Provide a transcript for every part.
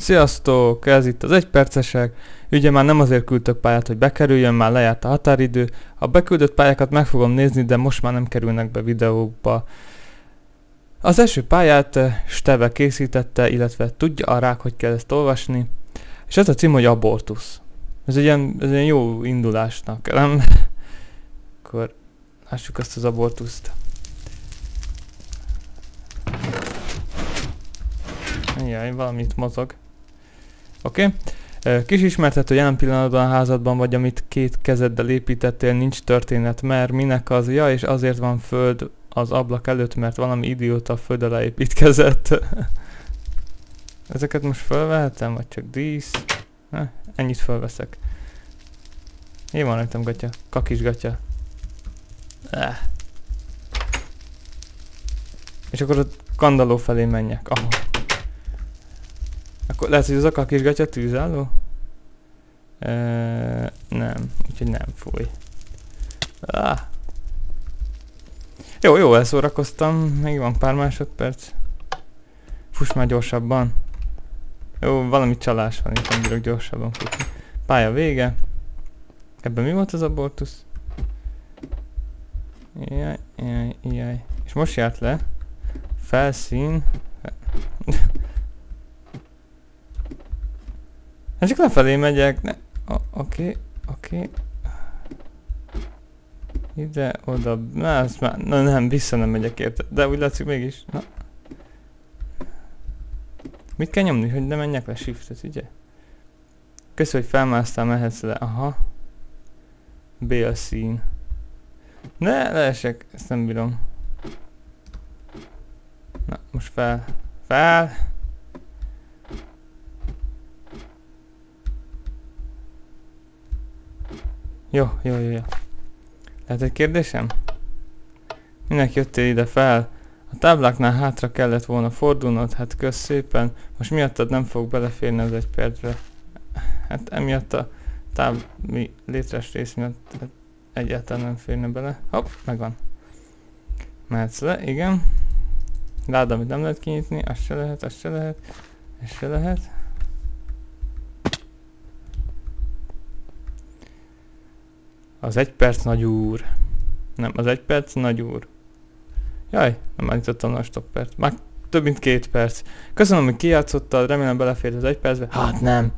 Sziasztok, ez itt az egypercesek. Ugye már nem azért küldtök pályát, hogy bekerüljön, már lejárt a határidő. A beküldött pályákat meg fogom nézni, de most már nem kerülnek be videókba. Az első pályát eh, Steve készítette, illetve tudja a rák, hogy kell ezt olvasni. És ez a cím, hogy Abortus. Ez egy ilyen, ez egy jó indulásnak, nem? Akkor lássuk azt az abortuszt. Jaj, valamit mozog. Oké. Okay. Kis ismertető jelen pillanatban a házadban vagy, amit két kezeddel építettél, nincs történet, mert minek az, ja, és azért van föld az ablak előtt, mert valami idióta föld alá építkezett. Ezeket most felvehetem, vagy csak dísz? Ne, ennyit felveszek. Mi van rajtam, gatya? Kakis gatya. Eh. És akkor a kandaló felé menjek. Aha. Akkor lehet, hogy az a kakis gatya tűzálló? E, nem, úgyhogy nem fúj. Ah. Jó, jó, elszórakoztam. Még van pár másodperc. Fuss már gyorsabban. Jó, valami csalás van, itt nem bírok gyorsabban futni. Pálya vége. Ebben mi volt az abortusz? Jaj, jaj, jaj. És most járt le. Felszín. Hát csak lefelé megyek. Ne. Oké, oké. Ide, oda. Na, ezt már, na nem, vissza nem megyek érte. De úgy látszik mégis. Na. Mit kell nyomni, hogy ne menjek le shiftet, ugye? Köszönöm, hogy felmásztál, mehetsz le. Aha. B a szín. Ne, leesek, ezt nem bírom. Na, most fel. Fel! Jó, jó, jó, jó. Lehet egy kérdésem? Minek jöttél ide fel? A tábláknál hátra kellett volna fordulnod, hát kösz szépen. Most miattad nem fog beleférni az egy percbe. Hát emiatt a tábli létres rész miatt hát egyáltalán nem férne bele. Hopp, megvan. Mehetsz le, igen. Láda, amit nem lehet kinyitni, azt se lehet, azt se lehet, ezt se lehet. Az egy perc nagy úr. Nem, az egy perc nagy úr. Jaj, nem állítottam a stoppert. Már több mint két perc. Köszönöm, hogy kijátszottad, remélem belefért az egy percbe. Hát nem.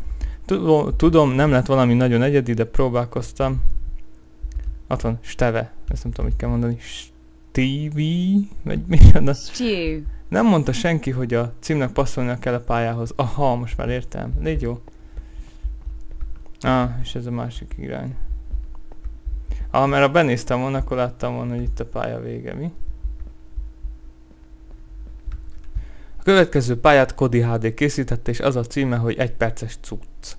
Tudom, nem lett valami nagyon egyedi, de próbálkoztam. Ott van, Steve. Ezt nem tudom, mit kell mondani. Stevie? Vagy mi a... Stew. Nem mondta senki, hogy a címnek passzolnia kell a pályához. Aha, most már értem. Légy jó. Ah, és ez a másik irány. Ah, mert ha benéztem volna, akkor láttam volna, hogy itt a pálya vége, mi? A következő pályát Kodi HD készítette, és az a címe, hogy egy perces cucc.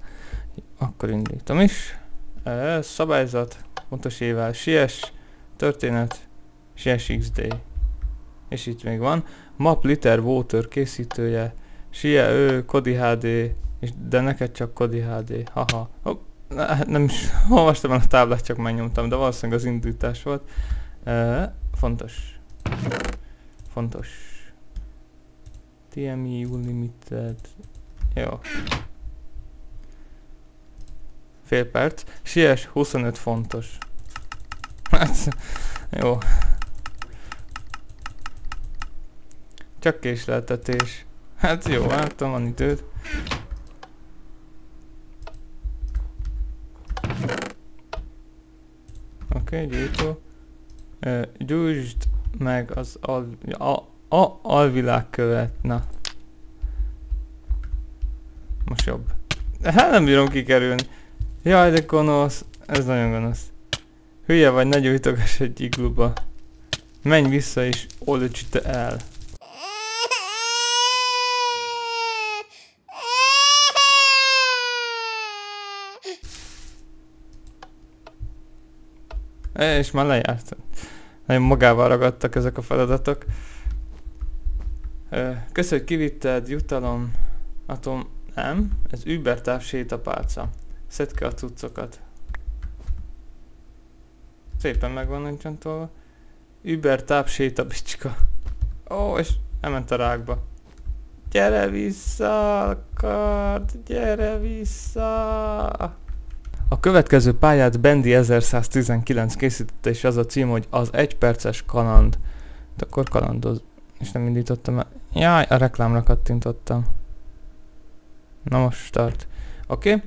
Akkor indítom is. Ez szabályzat, pontos ével, siess, történet, siess XD. És itt még van. Map Liter Water készítője, Sie, ő, Kodi HD, és de neked csak Kodi HD. Haha. Hopp. Hát nem is olvastam el a táblát, csak megnyomtam, de valószínűleg az indítás volt. Uh, fontos. Fontos. TMI Unlimited. Jó. Fél perc. Siess 25 fontos. Hát, jó. Csak késleltetés. Hát jó, hát van időd. Oké, okay, gyújtó. Gyújtsd meg az al, a, a alvilág követ. Na. Most jobb. Hát nem bírom kikerülni. Jaj, de gonosz. Ez nagyon gonosz. Hülye vagy, ne gyújtogass egy igluba. Menj vissza és oldj el. És már lejárt. Nagyon magával ragadtak ezek a feladatok. Köszönjük, hogy kivitted, jutalom, atom, nem, ez Uber táv sétapálca. Szedd ki a cuccokat. Szépen meg van nincsen Uber táp sétabicska. Ó, és elment a rákba. Gyere vissza, kard, gyere vissza! A következő pályát Bendi 1119 készítette, és az a cím, hogy az egy perces kaland. De akkor kalandoz... És nem indítottam el. Jaj, a reklámra kattintottam. Na most start. Oké.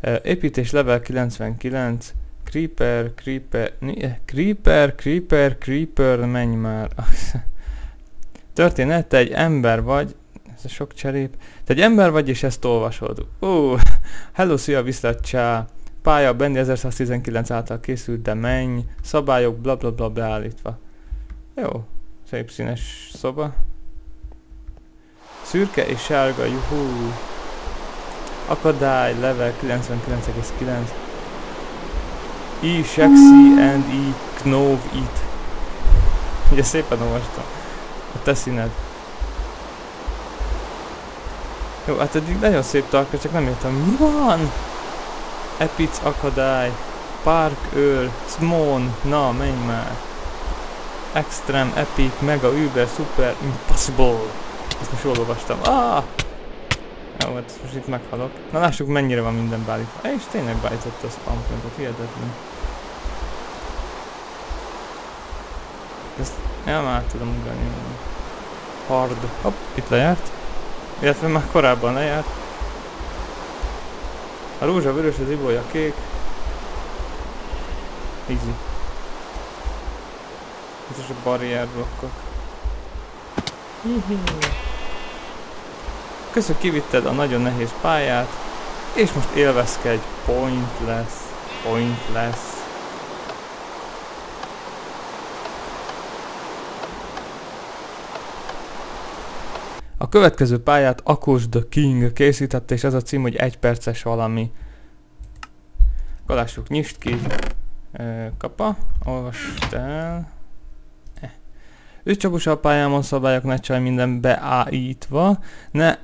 Okay. Építés level 99. Creeper, creeper, eh, creeper, creeper, creeper, menj már. Történet, te egy ember vagy, ez a sok cserép. Te egy ember vagy, és ezt olvasod. Ó, uh, hello, szia, viszlát, csá. Pálya Benny 1119 által készült, de menj. Szabályok, bla bla bla beállítva. Jó, szép színes szoba. Szürke és sárga, juhú. Akadály, level 99,9. I, sexy and I, knov it. Ugye szépen olvastam. A te színed. Jó, hát eddig nagyon szép tarka, csak nem értem, mi van? Epic akadály, Park őr, Smon, na menj már. Extreme, Epic, Mega, Uber, Super, Impossible. Ezt most jól olvastam. Ah! Jó, hát most itt meghalok. Na lássuk mennyire van minden beállítva. És tényleg beállította a spam pontot, hihetetlen. Ezt el már tudom ugrani. Hard. Hopp, itt lejárt. Illetve már korábban lejárt. A rózsa vörös, az ibolya kék. Easy. Ez is a barrier blokkok. Köszönöm, kivitted a nagyon nehéz pályát, és most élvezkedj, point lesz, point lesz. Következő pályát Akos the King készítette, és ez a cím, hogy egy perces valami. Galássuk, nyisd ki. Kapa, olvast el. Eh. Ügycsapos a pályámon szabályok, ne csaj minden beállítva, ne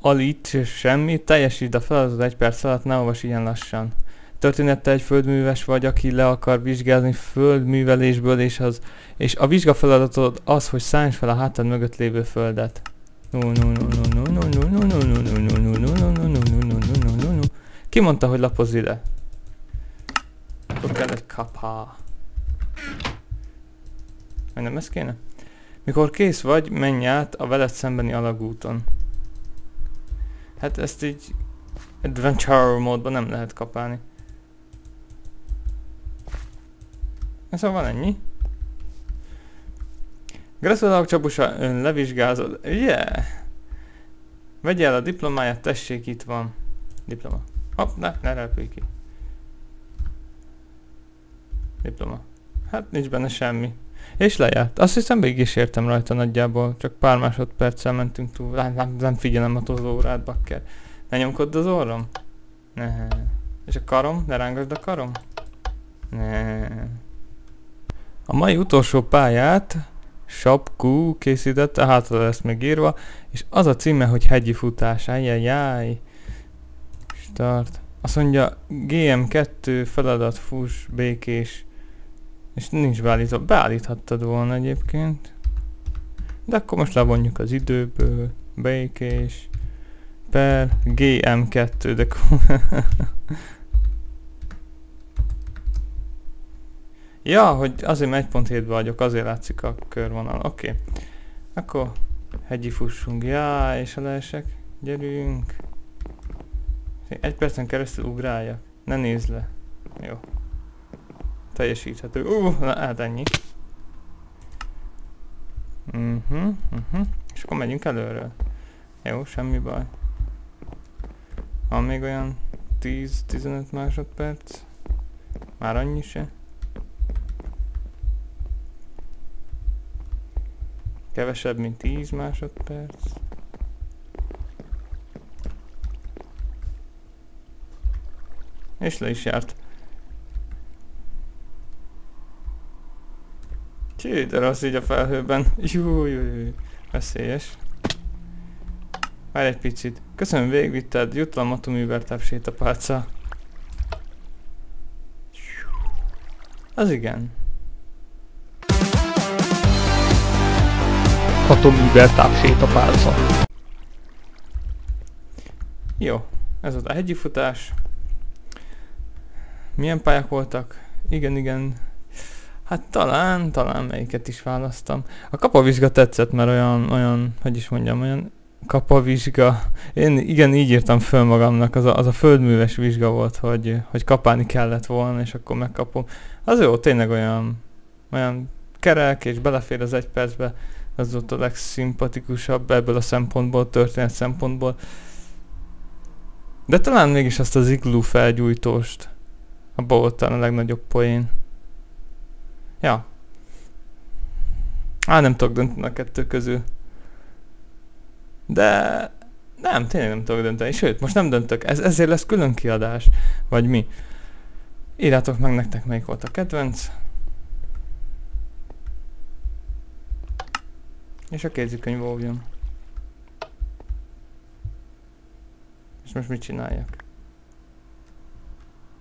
alíts semmi, teljesítsd a feladatot egy perc alatt, ne olvas ilyen lassan. Történette egy földműves vagy, aki le akar vizsgálni földművelésből, és, az, és a vizsgafeladatod az, hogy szállj fel a hátad mögött lévő földet. Ki mondta, hogy lapozz ide? Akkor kell egy kapa. Vagy nem ez kéne? Mikor kész vagy, menj át a veled szembeni alagúton. Hát ezt így adventure módban nem lehet kapálni. Szóval van ennyi. Gratulálok Csabusa, ön levizsgázod. Yeah! Vegye el a diplomáját, tessék, itt van. Diploma. Hopp, ne, ne repülj ki. Diploma. Hát nincs benne semmi. És lejárt. Azt hiszem végig is értem rajta nagyjából, csak pár másodperccel mentünk túl. Nem, nem, nem figyelem a órát, bakker. Ne nyomkodd az orrom? Ne. És a karom? Ne rángasd a karom? Ne. A mai utolsó pályát Sapkú készítette, hát lesz még írva, és az a címe, hogy hegyi futás, ajjajjaj. Start. Azt mondja, GM2 feladat fuss, békés. És nincs beállítva. Beállíthattad volna egyébként. De akkor most levonjuk az időből. Békés. Per GM2, de Ja, hogy azért 1.7-ben vagyok, azért látszik a körvonal. Oké. Okay. Akkor hegyi fussunk. Ja, és ha leesek. Gyerünk. Egy percen keresztül ugráljak. Ne nézd le. Jó. Teljesíthető. Uh, na, hát ennyi. Mhm, uh mhm. -huh, uh -huh. És akkor megyünk előről. Jó, semmi baj. Van még olyan 10-15 másodperc. Már annyi se. Kevesebb, mint 10 másodperc. És le is járt. Csí, de rossz így a felhőben. Jú. Veszélyes. Várj egy picit. Köszönöm, végigvitted. Jutlan matoműber pálca. Az igen. Atomiber tápsétapálca. Jó, ez volt a hegyi futás. Milyen pályák voltak? Igen, igen. Hát talán, talán melyiket is választam. A kapavizsga tetszett, mert olyan, olyan, hogy is mondjam, olyan kapavizsga. Én igen, így írtam föl magamnak, az a, az a földműves vizsga volt, hogy, hogy kapálni kellett volna, és akkor megkapom. Az jó, tényleg olyan, olyan kerek, és belefér az egy percbe. Az volt a legszimpatikusabb ebből a szempontból, történet szempontból. De talán mégis azt az iglú felgyújtóst. A volt a legnagyobb poén. Ja. Á, nem tudok dönteni a kettő közül. De nem, tényleg nem tudok dönteni. Sőt, most nem döntök. Ez, ezért lesz külön kiadás. Vagy mi. Írjátok meg nektek, melyik volt a kedvenc. És a kézikönyv óvjon. És most mit csináljak?